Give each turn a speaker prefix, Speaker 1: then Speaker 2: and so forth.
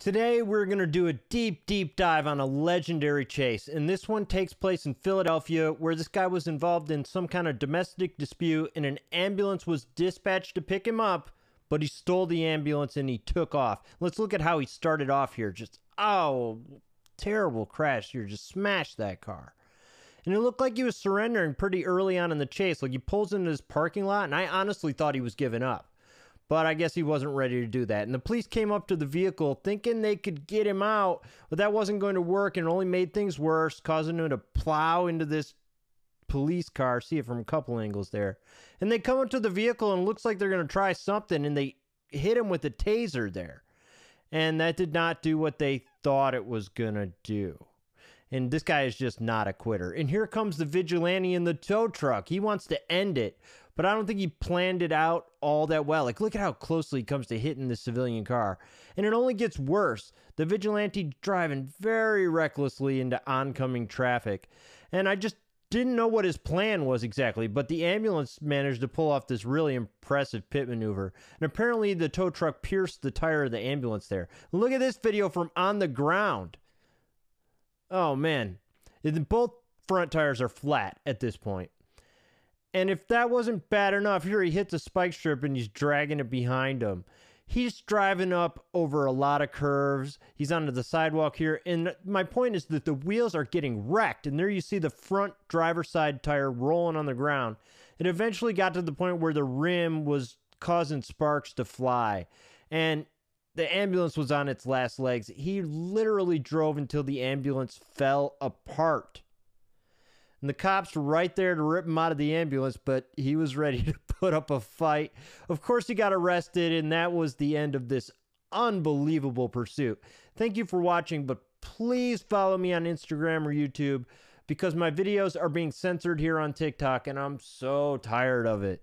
Speaker 1: Today, we're going to do a deep, deep dive on a legendary chase, and this one takes place in Philadelphia, where this guy was involved in some kind of domestic dispute, and an ambulance was dispatched to pick him up, but he stole the ambulance and he took off. Let's look at how he started off here. Just, oh, terrible crash here. Just smashed that car. And it looked like he was surrendering pretty early on in the chase. Like he pulls into his parking lot, and I honestly thought he was giving up but I guess he wasn't ready to do that. And the police came up to the vehicle thinking they could get him out, but that wasn't going to work and only made things worse, causing him to plow into this police car. See it from a couple angles there. And they come up to the vehicle and looks like they're going to try something, and they hit him with a taser there. And that did not do what they thought it was going to do. And this guy is just not a quitter. And here comes the vigilante in the tow truck. He wants to end it, but I don't think he planned it out all that well. Like, look at how closely he comes to hitting the civilian car. And it only gets worse. The vigilante driving very recklessly into oncoming traffic. And I just didn't know what his plan was exactly, but the ambulance managed to pull off this really impressive pit maneuver. And apparently, the tow truck pierced the tire of the ambulance there. Look at this video from on the ground. Oh, man. Both front tires are flat at this point. And if that wasn't bad enough, here he hits a spike strip and he's dragging it behind him. He's driving up over a lot of curves. He's onto the sidewalk here. And my point is that the wheels are getting wrecked. And there you see the front driver's side tire rolling on the ground. It eventually got to the point where the rim was causing sparks to fly. And the ambulance was on its last legs. He literally drove until the ambulance fell apart. And the cops were right there to rip him out of the ambulance, but he was ready to put up a fight. Of course, he got arrested, and that was the end of this unbelievable pursuit. Thank you for watching, but please follow me on Instagram or YouTube because my videos are being censored here on TikTok, and I'm so tired of it.